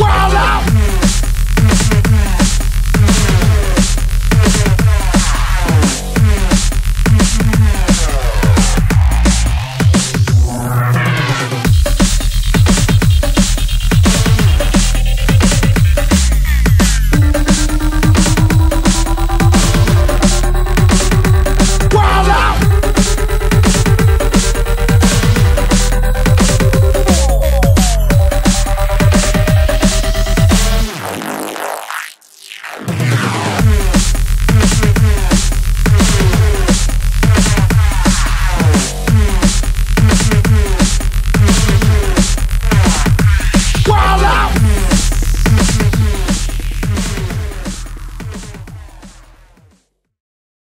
Wow, out.